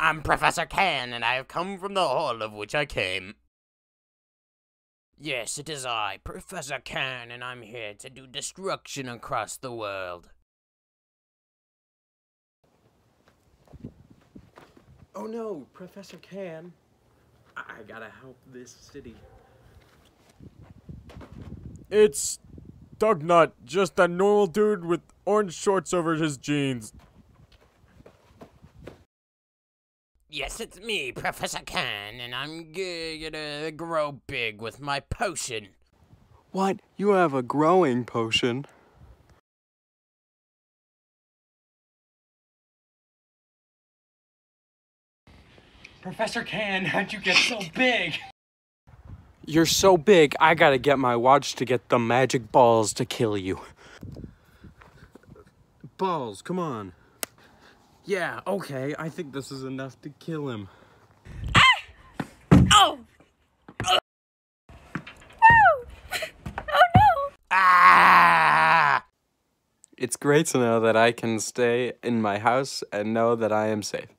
I'm Professor Can, and I have come from the hall of which I came. Yes, it is I, Professor Can, and I'm here to do destruction across the world. Oh no, Professor Can. I, I gotta help this city. It's Duugnut, just a normal dude with orange shorts over his jeans. Yes, it's me, Professor Can, and I'm gonna grow big with my potion. What? You have a growing potion? Professor Can, how'd you get so big? You're so big, I gotta get my watch to get the magic balls to kill you. Balls, come on. Yeah, okay, I think this is enough to kill him. Oh! Woo! Oh no! Ah! It's great to know that I can stay in my house and know that I am safe.